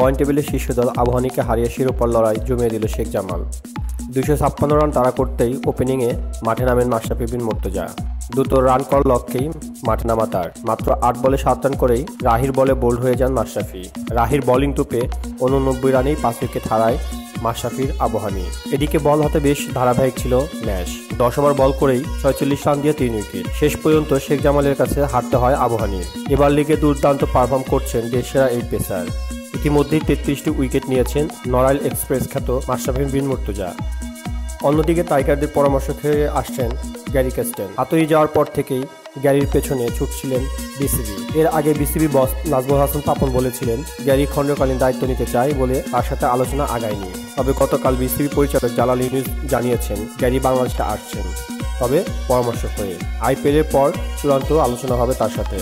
Point টেবিলের শীর্ষ দল আবাহনীকে হারিয়ে শিরোপার লড়াই জমিয়ে দিল শেখ জামাল। দুশো ছাপ্পান্ন রান তাড়া করতেই ওপেনিংয়ে মাঠে নামেন মাশরাফি বিন মুর্তজা। দ্রুত রান করার লক্ষ্যেই মাঠে নামা তার। মাত্র আট বলে সাত রান করেই রাহির বলে বোল্ড হয়ে যান মাশরাফি। রাহির বোলিং টুপে উননব্বই রানেই পাঁচ উইকেট হারায় মাশরাফির আবহানি এদিকে বল হাতে বেশ ধারাবাহিক ছিল ম্যাচ। দশ ওভার বল করেই ছয়চল্লিশ রান দিয়ে তিন উইকেট। শেষ পর্যন্ত শেখ জামালের কাছে হারতে হয় আবহানির এবার লিগে দুর্দান্ত পারফর্ম করছেন দেশসেরা এই পেসার। ইতিমধ্যেই তেত্রিশটি উইকেট নিয়েছেন নড়াইল এক্সপ্রেস খ্যাত মাশরাফি বিন মুর্তজা। অন্যদিকে টাইগারদের পরামর্শ খেয়ে আসছেন গ্যারি ক্যাস্টেন হাতই যাওয়ার পর থেকেই গ্যারির পেছনে ছুটছিলেন বিসিবি। এর আগে বিসিবি বস নাজমুল হাসান পাপন বলেছিলেন, গ্যারি খণ্ডকালীন দায়িত্ব নিতে চায় বলে তার সাথে আলোচনা আগায়নি। তবে গতকাল বিসিবি পরিচালক জালাল ইউনুস জানিয়েছেন, গ্যারি বাংলাদেশে আসছেন। তবে পরামর্শ হয়ে আইপিএলের পর চূড়ান্ত আলোচনা হবে তার সাথে।